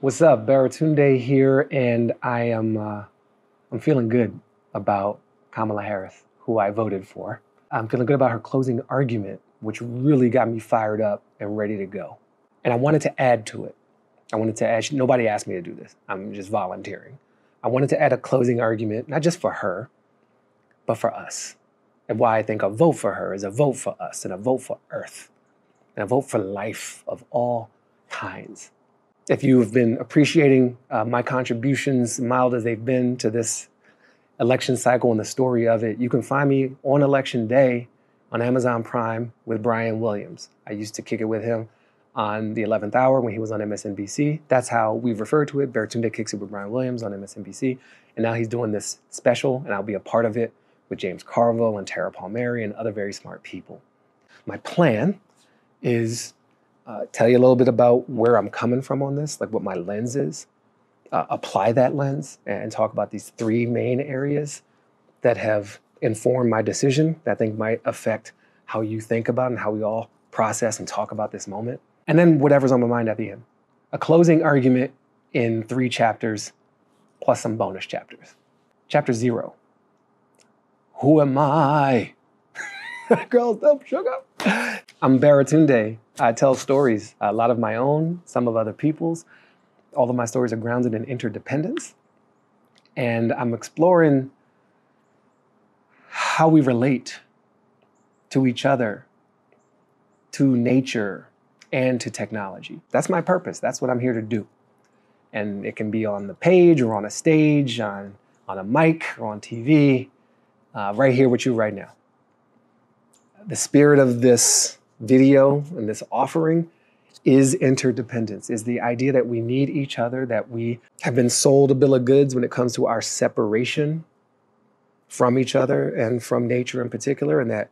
What's up, Baratunde here, and I am uh, I'm feeling good about Kamala Harris, who I voted for. I'm feeling good about her closing argument, which really got me fired up and ready to go. And I wanted to add to it. I wanted to add. Nobody asked me to do this. I'm just volunteering. I wanted to add a closing argument, not just for her, but for us. And why I think a vote for her is a vote for us and a vote for Earth and a vote for life of all kinds. If you've been appreciating uh, my contributions, mild as they've been to this election cycle and the story of it, you can find me on election day on Amazon Prime with Brian Williams. I used to kick it with him on the 11th hour when he was on MSNBC. That's how we've referred to it. Baratunde kicks it with Brian Williams on MSNBC. And now he's doing this special, and I'll be a part of it with James Carville and Tara Palmieri and other very smart people. My plan is uh, tell you a little bit about where I'm coming from on this, like what my lens is, uh, apply that lens, and talk about these three main areas that have informed my decision that I think might affect how you think about and how we all process and talk about this moment. And then whatever's on my mind at the end. A closing argument in three chapters plus some bonus chapters. Chapter zero Who am I? Girls, don't sugar. I'm Baratunde. I tell stories, a lot of my own, some of other people's. All of my stories are grounded in interdependence. And I'm exploring how we relate to each other, to nature, and to technology. That's my purpose. That's what I'm here to do. And it can be on the page or on a stage, on, on a mic or on TV, uh, right here with you right now. The spirit of this video and this offering is interdependence, is the idea that we need each other, that we have been sold a bill of goods when it comes to our separation from each other and from nature in particular, and that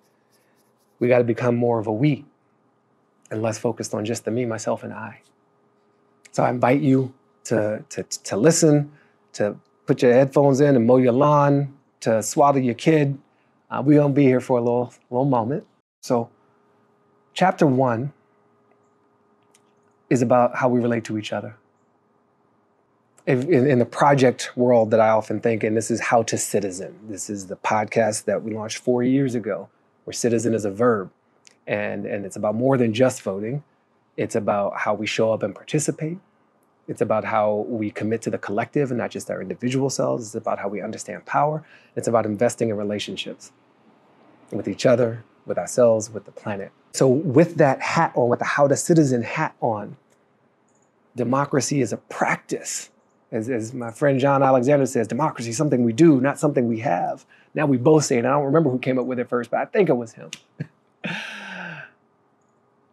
we got to become more of a we and less focused on just the me, myself, and I. So I invite you to, to, to listen, to put your headphones in and mow your lawn, to swaddle your kid. Uh, we're going to be here for a little, little moment. So Chapter one is about how we relate to each other. In, in, the project world that I often think, and this is How to Citizen. This is the podcast that we launched four years ago, where citizen is a verb. And, and it's about more than just voting. It's about how we show up and participate. It's about how we commit to the collective and not just our individual selves. It's about how we understand power. It's about investing in relationships with each other, with ourselves, with the planet. So, with that hat on, with the How to Citizen hat on, democracy is a practice. As, as my friend Jon Alexander says, democracy is something we do, not something we have. Now we both say it. I don't remember who came up with it first, but I think it was him.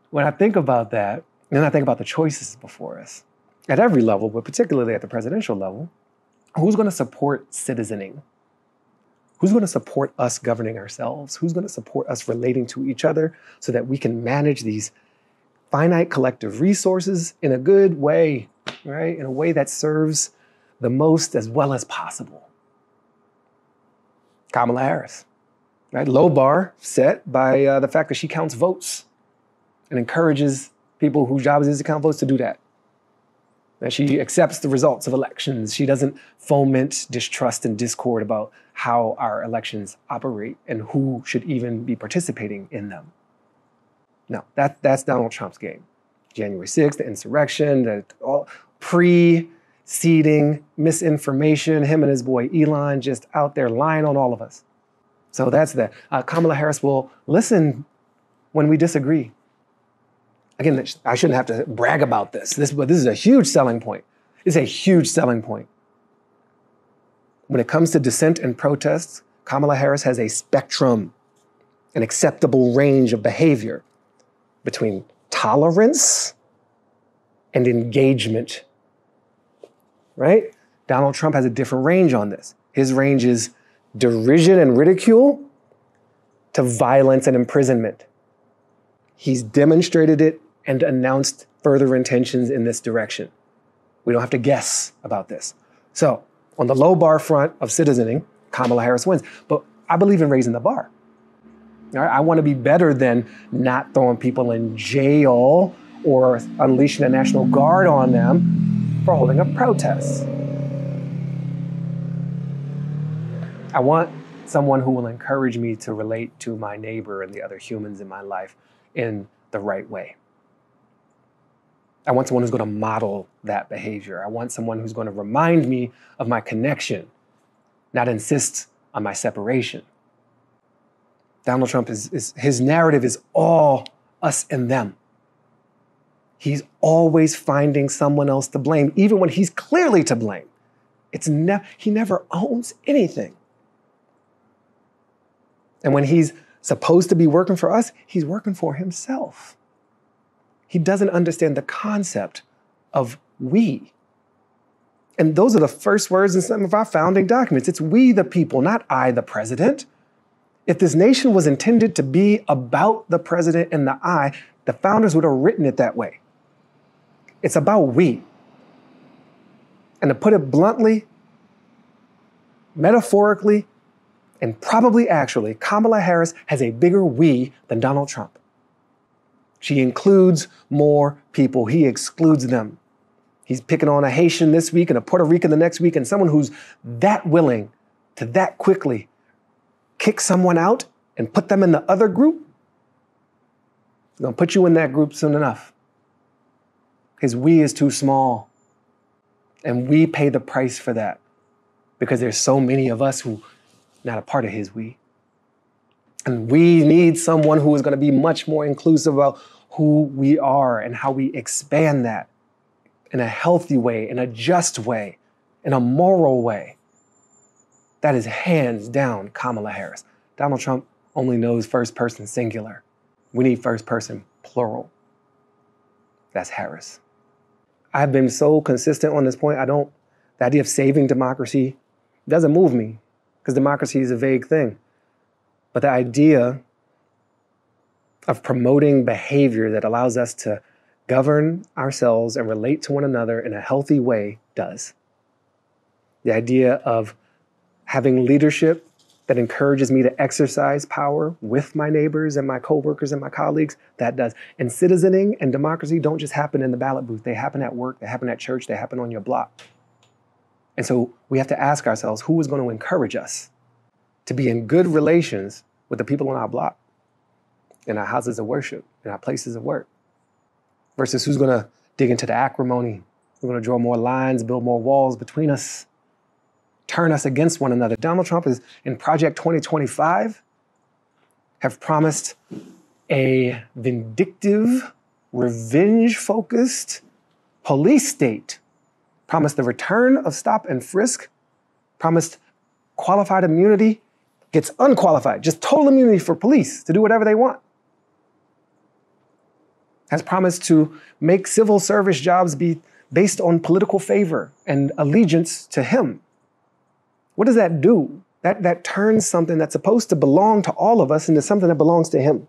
when I think about that, then I think about the choices before us at every level, but particularly at the presidential level, who's going to support citizening? Who's going to support us governing ourselves? Who's going to support us relating to each other so that we can manage these finite collective resources in a good way, right? In a way that serves the most as well as possible. Kamala Harris, right? Low bar set by uh, the fact that she counts votes and encourages people whose job it is to count votes to do that that she accepts the results of elections. She doesn't foment distrust and discord about how our elections operate and who should even be participating in them. No, that, that's Donald Trump's game. January 6th, the insurrection, the all pre-seeding misinformation, him and his boy Elon just out there lying on all of us. So that's that. Uh, Kamala Harris will listen when we disagree again, I shouldn't have to brag about this, this but this is a huge selling point. It's a huge selling point. When it comes to dissent and protests, Kamala Harris has a spectrum, an acceptable range of behavior between tolerance and engagement. Right? Donald Trump has a different range on this. His range is derision and ridicule to violence and imprisonment. He's demonstrated it and announced further intentions in this direction. We don't have to guess about this. So, on the low bar front of citizening, Kamala Harris wins. But I believe in raising the bar. I want to be better than not throwing people in jail or unleashing a National Guard on them. for holding a protest. I want someone who will encourage me to relate to my neighbor and the other humans in my life in the right way. I want someone who's going to model that behavior. I want someone who's going to remind me of my connection, not insist on my separation. Donald Trump is, is his narrative is all us and them. He's always finding someone else to blame, even when he's clearly to blame. It's ne- he never owns anything. And when he's supposed to be working for us, he's working for himself. He doesn't understand the concept of we. And those are the first words in some of our founding documents. It's we the people, not I the president. If this nation was intended to be about the president and the I, the founders would have written it that way. It's about we. And to put it bluntly, metaphorically, and probably actually, Kamala Harris has a bigger we than Donald Trump. She includes more people, he excludes them. He's picking on a Haitian this week and a Puerto Rican the next week, and someone who's that willing to that quickly kick someone out and put them in the other group. He's gonna put you in that group soon enough. His we is too small. And we pay the price for that because there's so many of us who not a part of his we. And we need someone who is going to be much more inclusive about who we are and how we expand that in a healthy way, in a just way, in a moral way. That is hands down Kamala Harris. Donald Trump only knows first person singular. We need first person plural. That's Harris. I've been so consistent on this point. I don't, the idea of saving democracy doesn't move me because democracy is a vague thing. But the idea of promoting behavior that allows us to govern ourselves and relate to one another in a healthy way does. The idea of having leadership that encourages me to exercise power with my neighbors and my coworkers and my colleagues, that does. And citizening and democracy don't just happen in the ballot booth. They happen at work, they happen at church, they happen on your block. And so we have to ask ourselves who is going to encourage us to be in good relations with the people on our block, in our houses of worship, in our places of work, versus who's going to dig into the acrimony, who's going to draw more lines, build more walls between us, turn us against one another. Donald Trump is in Project 2025 have promised a vindictive, revenge focused police state promised the return of stop and frisk, promised qualified immunity, gets unqualified, just total immunity for police to do whatever they want. Has promised to make civil service jobs be based on political favor and allegiance to him. What does that do? That, that turns something that's supposed to belong to all of us into something that belongs to him.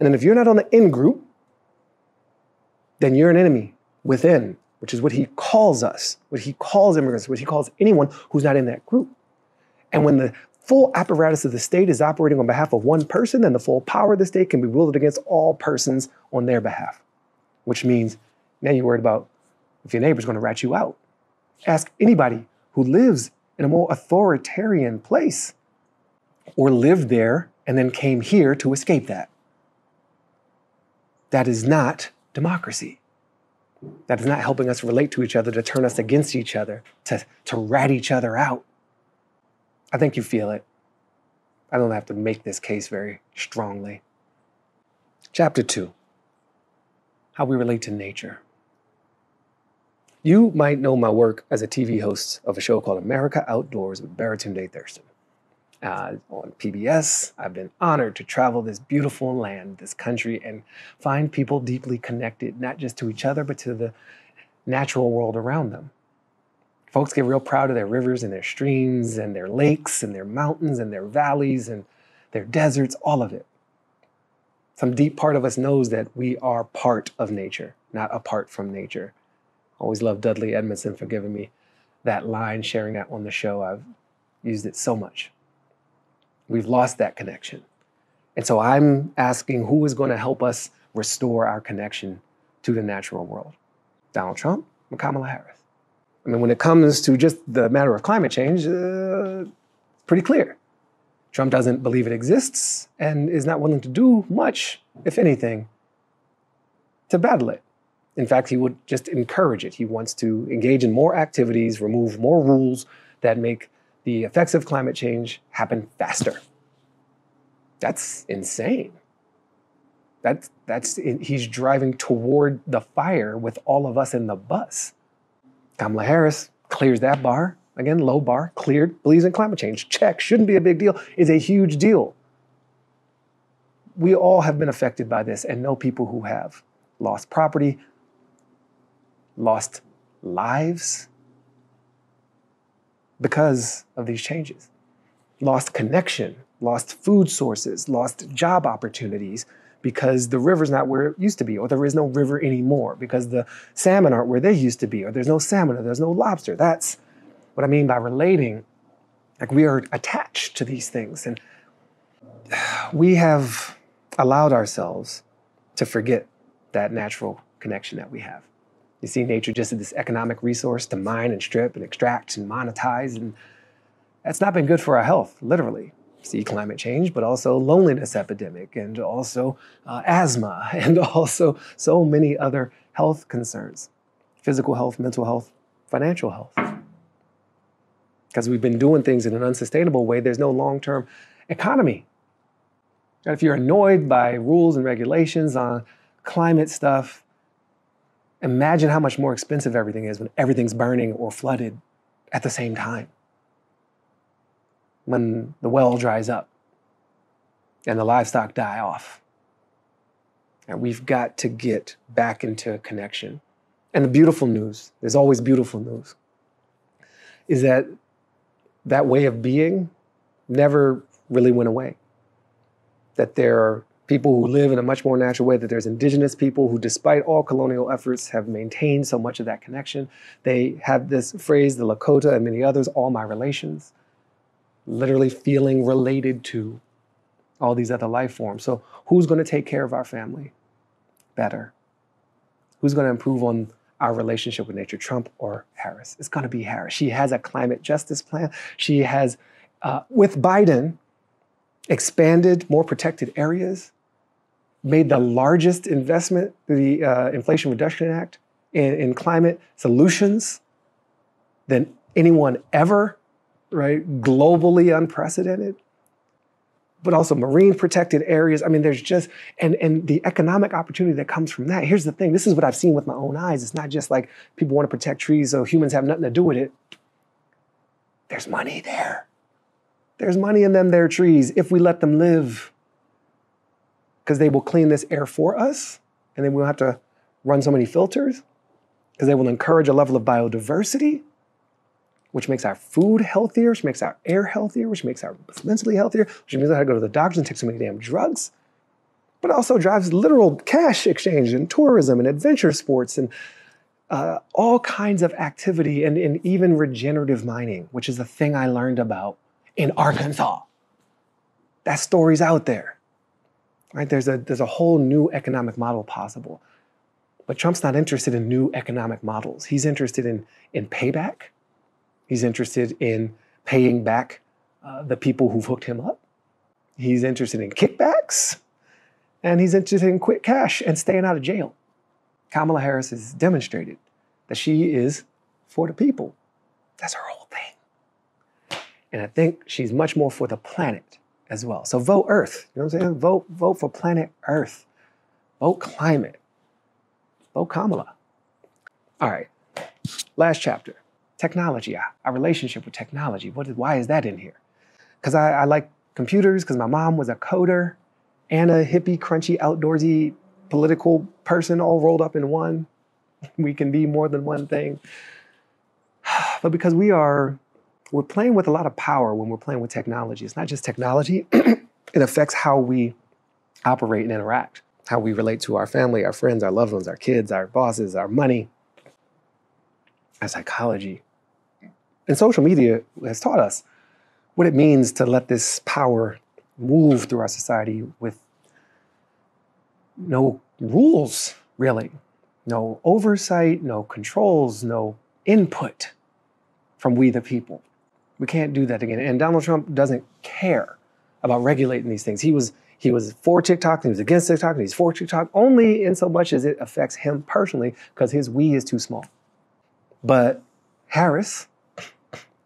And then if you're not on the in group, then you're an enemy within which is what he calls us, what he calls immigrants, what he calls anyone who's not in that group. And when the full apparatus of the state is operating on behalf of one person, then the full power of the state can be wielded against all persons on their behalf, which means now you're worried about if your neighbor's going to rat you out. Ask anybody who lives in a more authoritarian place or lived there and then came here to escape that. That is not democracy. That is not helping us relate to each other, to turn us against each other, to, to rat each other out. I think you feel it. I don't have to make this case very strongly. Chapter 2 How we relate to nature. You might know my work as a TV host of a show called America Outdoors with Baratunde Thurston uh, on PBS. I've been honored to travel this beautiful land, this country, and find people deeply connected, not just to each other, but to the natural world around them. Folks get real proud of their rivers and their streams and their lakes and their mountains and their valleys and their deserts, all of it. Some deep part of us knows that we are part of nature, not apart from nature. Always love Dudley Edmondson for giving me that line, sharing that on the show. I've used it so much. We've lost that connection. And so I'm asking who is going to help us restore our connection to the natural world? Donald Trump or Kamala Harris? I mean, when it comes to just the matter of climate change, uh, pretty clear. Trump doesn't believe it exists and is not willing to do much, if anything, to battle it. In fact, he would just encourage it. He wants to engage in more activities, remove more rules that make the effects of climate change happen faster. That's insane. That's, that's, he's driving toward the fire with all of us in the bus. Kamala Harris clears that bar. Again, low bar, cleared, believes in climate change. Check, shouldn't be a big deal, is a huge deal. We all have been affected by this and know people who have. Lost property, lost lives. Because of these changes, lost connection, lost food sources, lost job opportunities because the river's not where it used to be, or there is no river anymore because the salmon aren't where they used to be, or there's no salmon, or there's no lobster. That's what I mean by relating. Like we are attached to these things, and we have allowed ourselves to forget that natural connection that we have. You see nature just as this economic resource to mine and strip and extract and monetize, and that's not been good for our health, literally see climate change, but also loneliness epidemic and also uh, asthma and also so many other health concerns physical health, mental health, financial health. Because we've been doing things in an unsustainable way, there's no long term economy. And if you're annoyed by rules and regulations on climate stuff, imagine how much more expensive everything is when everything's burning or flooded at the same time when the well dries up and the livestock die off. And we've got to get back into connection. And the beautiful news, there's always beautiful news, is that that way of being never really went away. That there are people who live in a much more natural way, that there's indigenous people who, despite all colonial efforts, have maintained so much of that connection. They have this phrase, the Lakota and many others, all my relations literally feeling related to all these other life forms. So, who's going to take care of our family better? Who's going to improve on our relationship with nature, Trump or Harris? It's going to be Harris. She has a climate justice plan. She has, uh, with Biden, expanded more protected areas, made the largest investment, the uh, Inflation Reduction Act, in, in climate solutions than anyone ever right? Globally unprecedented, but also marine protected areas. I mean, there's just, and, and the economic opportunity that comes from that. Here's the thing this is what I've seen with my own eyes. It's not just like people want to protect trees so humans have nothing to do with it. There's money there. There's money in them, their trees, if we let them live. Because they will clean this air for us, and then we'll have to run so many filters, because they will encourage a level of biodiversity which makes our food healthier, which makes our air healthier, which makes our mentally healthier, which means I have to go to the doctors and take so many damn drugs. But also drives literal cash exchange and tourism and adventure sports and uh, all kinds of activity and, and even regenerative mining, which is a thing I learned about in Arkansas. That story's out there. Right? There's a, there's a whole new economic model possible. But Trump's not interested in new economic models. He's interested in, in payback He's interested in paying back uh, the people who've hooked him up. He's interested in kickbacks. And he's interested in quick cash and staying out of jail. Kamala Harris has demonstrated that she is for the people. That's her whole thing. And I think she's much more for the planet as well. So vote Earth. You know what I'm saying? Vote, vote for planet Earth. Vote climate. Vote Kamala. All right. Last chapter technology, our relationship with technology. What is, why is that in here? Because I, I like computers, because my mom was a coder and a hippie, crunchy, outdoorsy political person all rolled up in one. We can be more than one thing. But because we are, we're playing with a lot of power when we're playing with technology. It's not just technology, it affects how we operate and interact, how we relate to our family, our friends, our loved ones, our kids, our bosses, our money, our psychology. And social media has taught us what it means to let this power move through our society with no rules, really, no oversight, no controls, no input. from we the people. We can't do that again. And Donald Trump doesn't care about regulating these things. He was he was for TikTok he was against TikTok and he's for TikTok only in so much as it affects him personally because his we is too small. But Harris,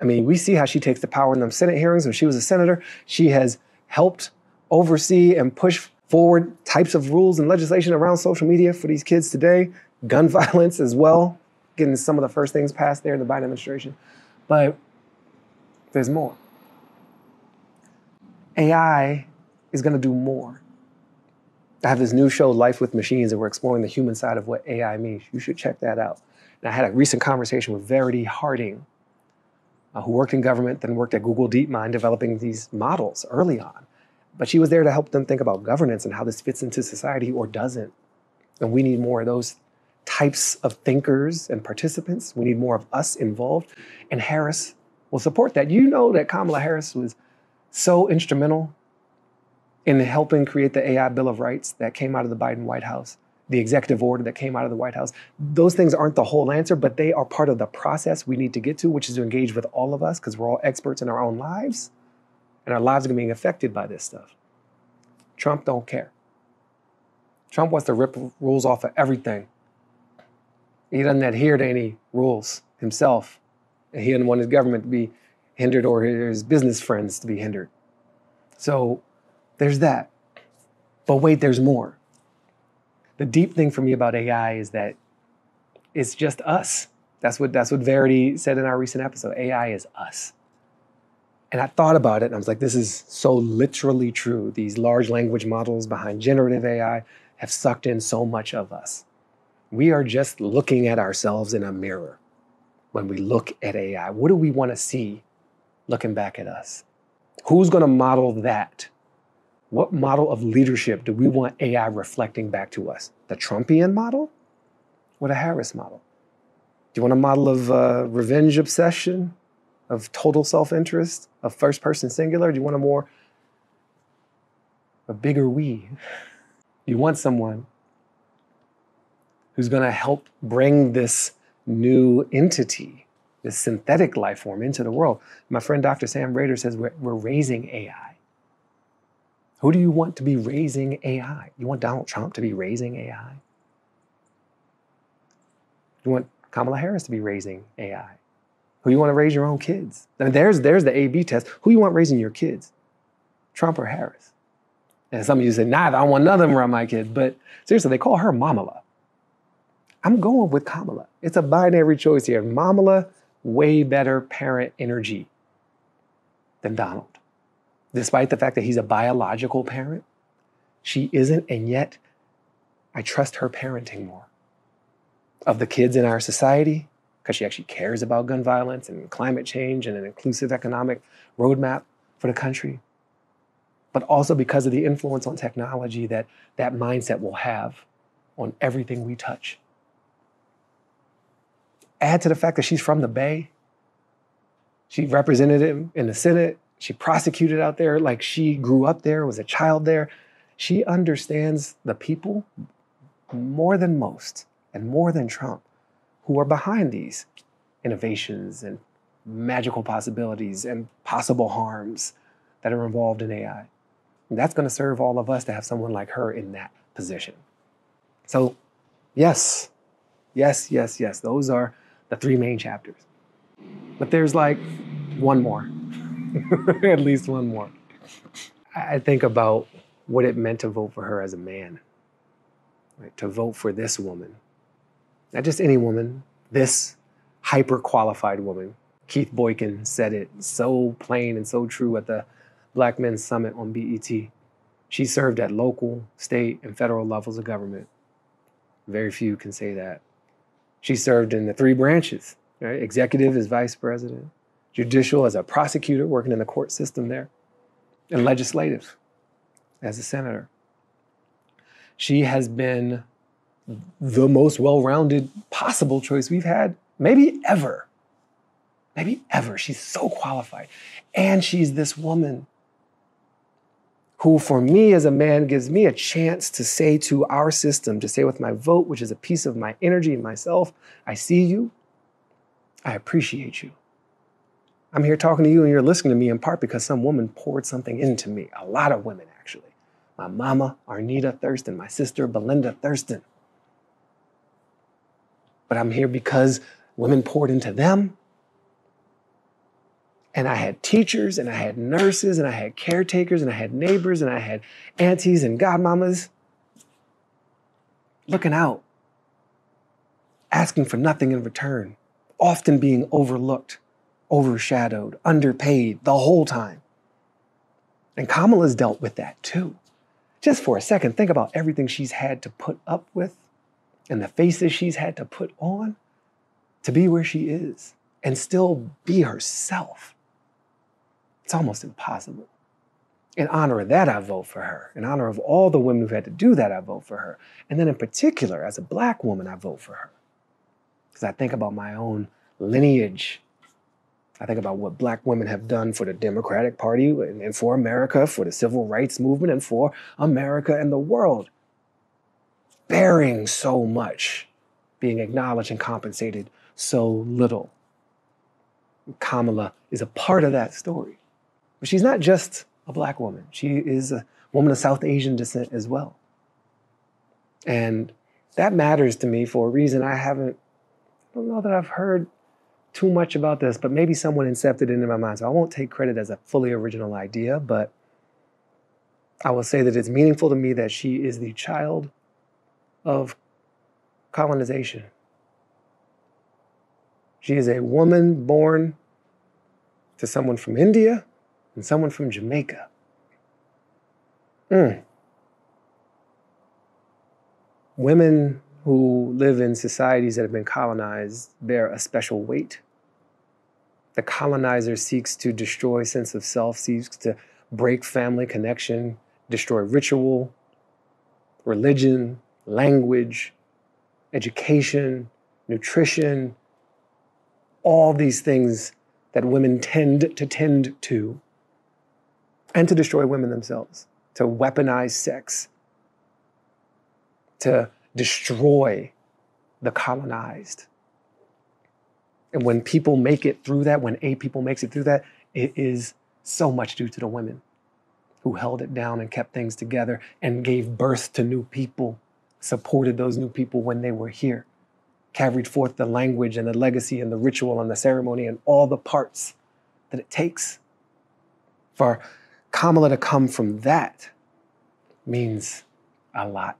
I mean, we see how she takes the power in them Senate hearings. When she was a senator, she has helped oversee and push forward types of rules and legislation around social media for these kids today, gun violence as well, getting some of the first things passed there in the Biden administration. But there's more. AI is going to do more. I have this new show, Life with Machines, and we're exploring the human side of what AI means. You should check that out. And I had a recent conversation with Verity Harding, uh, who worked in government, then worked at Google DeepMind developing these models early on. But she was there to help them think about governance and how this fits into society or doesn't. And we need more of those types of thinkers and participants. We need more of us involved. And Harris will support that. You know that Kamala Harris was so instrumental in helping create the AI Bill of Rights that came out of the Biden White House, the executive order that came out of the White House. Those things aren't the whole answer, but they are part of the process we need to get to, which is to engage with all of us because we're all experts in our own lives and our lives are being affected by this stuff. Trump don't care. Trump wants to rip rules off of everything. He doesn't adhere to any rules himself. He doesn't want his government to be hindered or his business friends to be hindered. So there's that. But wait, there's more. The deep thing for me about AI is that it's just us. That's what that's what Verity said in our recent episode. AI is us. And I thought about it and I was like, this is so literally true. These large language models behind generative AI have sucked in so much of us. We are just looking at ourselves in a mirror when we look at AI. What do we want to see looking back at us? Who's going to model that? What model of leadership do we want AI reflecting back to us? The Trumpian model or the Harris model? Do you want a model of uh, revenge obsession, of total self interest, of first person singular? Do you want a more, a bigger we? You want someone who's going to help bring this new entity, this synthetic life form into the world. My friend Dr. Sam Rader says we're, we're raising AI. Who do you want to be raising AI? You want Donald Trump to be raising AI? You want Kamala Harris to be raising AI? Who you want to raise your own kids? I mean, there's, there's the A-B test. Who you want raising your kids? Trump or Harris? And some of you say, neither. I want none of them around my kids. But seriously, they call her Momala. I'm going with Kamala. It's a binary choice here. Momala, way better parent energy than Donald. Despite the fact that he's a biological parent, she isn't, and yet I trust her parenting more. Of the kids in our society, because she actually cares about gun violence and climate change and an inclusive economic roadmap for the country, but also because of the influence on technology that that mindset will have on everything we touch. Add to the fact that she's from the Bay. She represented him in the Senate. She prosecuted out there like she grew up there, was a child there. She understands the people more than most and more than Trump who are behind these innovations and magical possibilities and possible harms that are involved in AI. And that's going to serve all of us to have someone like her in that position. So, yes, yes, yes, yes, those are the three main chapters. But there's like one more, at least one more. I think about what it meant to vote for her as a man, right? to vote for this woman. Not just any woman, this hyper qualified woman. Keith Boykin said it so plain and so true at the Black Men's Summit on BET. She served at local, state, and federal levels of government. Very few can say that. She served in the three branches right? executive as vice president, judicial as a prosecutor working in the court system there, and legislative as a senator. She has been the most well rounded possible choice we've had, maybe ever. Maybe ever. She's so qualified. And she's this woman who, for me as a man, gives me a chance to say to our system, to say with my vote, which is a piece of my energy and myself, I see you, I appreciate you, I'm here talking to you and you're listening to me in part because some woman poured something into me. A lot of women, actually. My mama, Arnita Thurston, my sister, Belinda Thurston. But I'm here because women poured into them. And I had teachers and I had nurses and I had caretakers and I had neighbors and I had aunties and godmamas looking out, asking for nothing in return, often being overlooked overshadowed, underpaid the whole time. And Kamala's dealt with that too. Just for a second, think about everything she's had to put up with and the faces she's had to put on to be where she is and still be herself. It's almost impossible. In honor of that, I vote for her. In honor of all the women who've had to do that, I vote for her. And then, in particular, as a black woman, I vote for her. Because I think about my own lineage I think about what black women have done for the Democratic Party and for America, for the civil rights movement, and for America and the world. Bearing so much, being acknowledged and compensated so little. Kamala is a part of that story. But she's not just a black woman, she is a woman of South Asian descent as well. And that matters to me for a reason I haven't, I don't know that I've heard too much about this, but maybe someone incepted it into my mind. So I won't take credit as a fully original idea, but I will say that it's meaningful to me that she is the child of colonization. She is a woman born to someone from India and someone from Jamaica. Mm. Women who live in societies that have been colonized bear a special weight. The colonizer seeks to destroy sense of self, seeks to break family connection, destroy ritual, religion, language, education, nutrition, all these things that women tend to tend to, and to destroy women themselves, to weaponize sex, to destroy the colonized. And when people make it through that, when a people makes it through that, it is so much due to the women who held it down and kept things together and gave birth to new people, supported those new people when they were here, carried forth the language and the legacy and the ritual and the ceremony and all the parts that it takes. For Kamala to come from that means a lot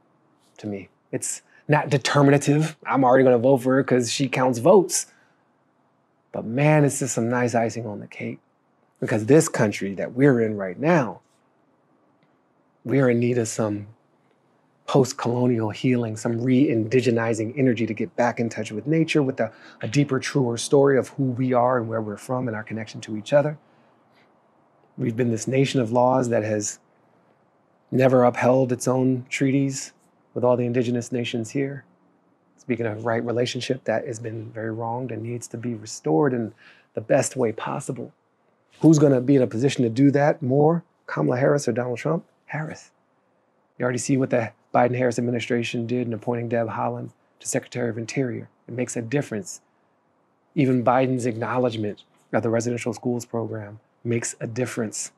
to me. It's not determinative. I'm already going to vote for her because she counts votes. But man, it's just some nice icing on the cake. Because this country that we're in right now, we're in need of some post colonial healing, some re indigenizing energy to get back in touch with nature, with a, a, deeper, truer story of who we are and where we're from and our connection to each other. We've been this nation of laws that has never upheld its own treaties, with all the indigenous nations here. Speaking of right relationship, that has been very wronged and needs to be restored in the best way possible. Who's going to be in a position to do that more? Kamala Harris or Donald Trump? Harris. You already see what the Biden Harris administration did in appointing Deb Haaland to Secretary of Interior. It makes a difference. Even Biden's acknowledgement of the residential schools program makes a difference.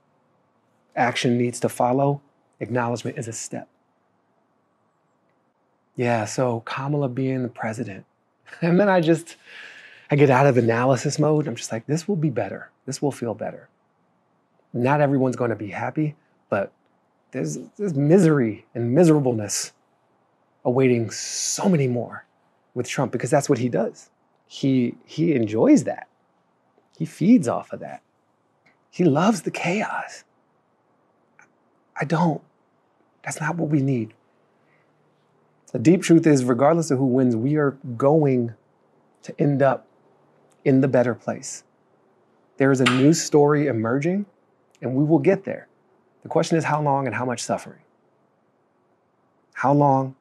Action needs to follow, acknowledgement is a step. Yeah, so Kamala being the president. And then I just, I get out of analysis mode. I'm just like, this will be better. This will feel better. Not everyone's going to be happy, but there's, there's misery and miserableness awaiting so many more with Trump because that's what he does. He, he enjoys that. He feeds off of that. He loves the chaos. I don't. That's not what we need. The deep truth is, regardless of who wins, we are going to end up in the better place. There is a new story emerging, and we will get there. The question is how long and how much suffering. How long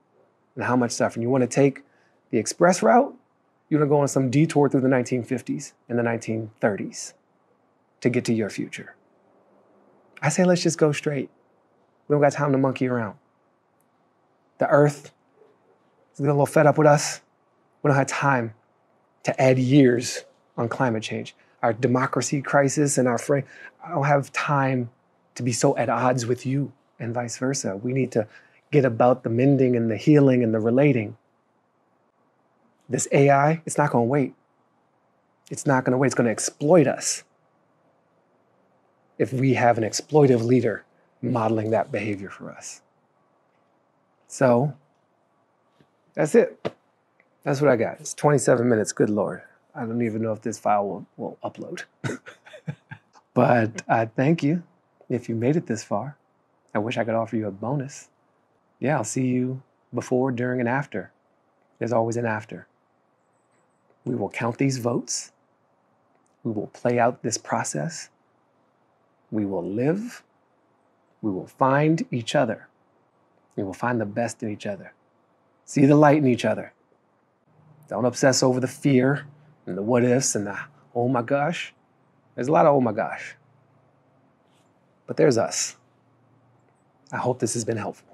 and how much suffering? You want to take the express route? You want to go on some detour through the 1950s and the 1930s to get to your future. I say let's just go straight. We don't got time to monkey around. The earth get a little fed up with us. We don't have time to add years on climate change. our democracy crisis and our frame. I don't have time to be so at odds with you and vice versa. We need to get about the mending and the healing and the relating. This AI, it's not going to wait. It's not going to wait. It's going to exploit us if we have an exploitive leader modeling that behavior for us. So that's it. That's what I got. It's 27 minutes. Good Lord. I don't even know if this file will, will upload. but I thank you if you made it this far. I wish I could offer you a bonus. Yeah, I'll see you before, during, and after. There's always an after. We will count these votes. We will play out this process. We will live. We will find each other. We will find the best in each other. See the light in each other. Don't obsess over the fear and the what ifs and the oh my gosh. There's a lot of oh my gosh. But there's us. I hope this has been helpful.